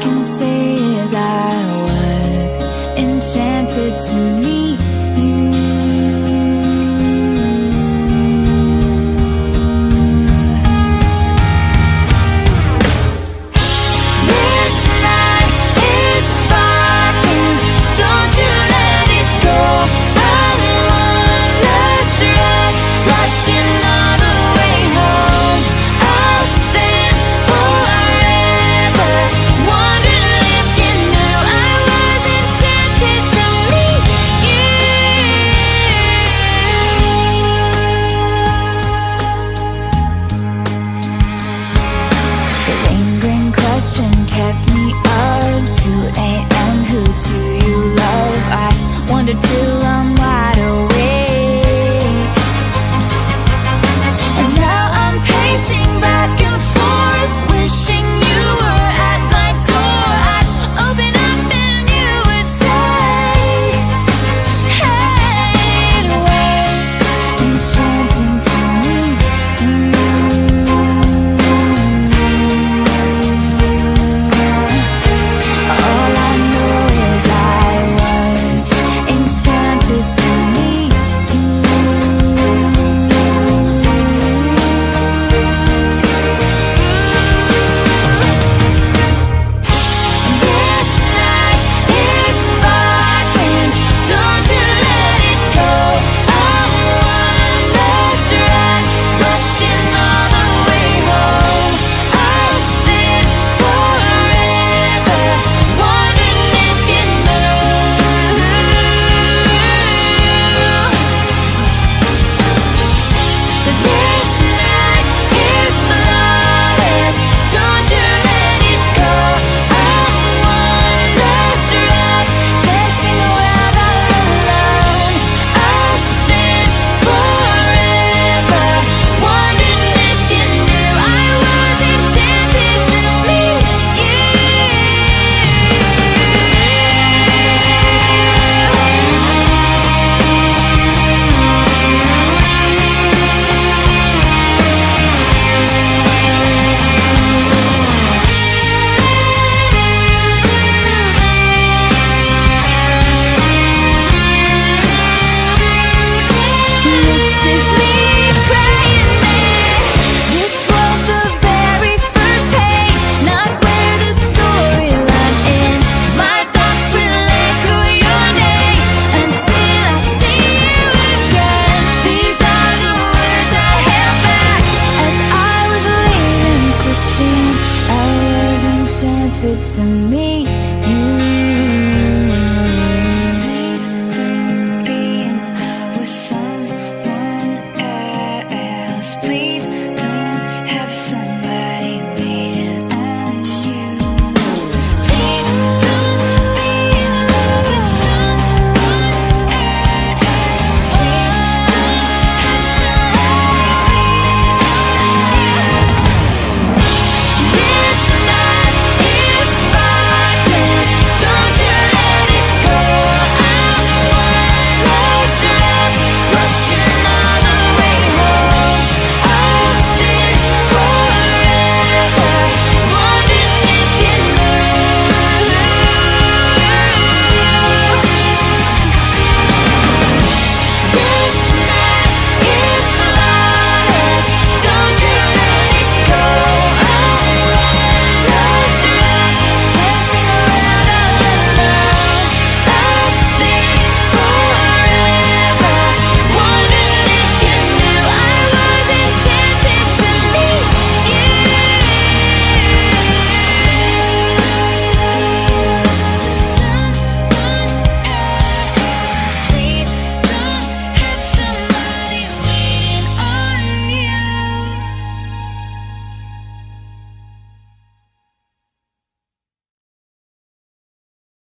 can say is I was. Enchanted tonight